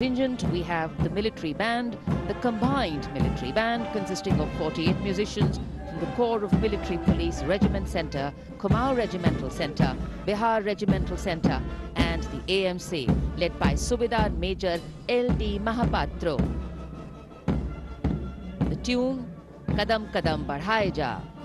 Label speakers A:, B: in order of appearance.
A: contingent, we have the military band, the combined military band consisting of 48 musicians from the Corps of Military Police Regiment Centre, Kumaon Regimental Centre, Bihar Regimental Centre and the AMC led by Subedar Major L.D. Mahapatro. The tune Kadam Kadam Barhaeja. Ja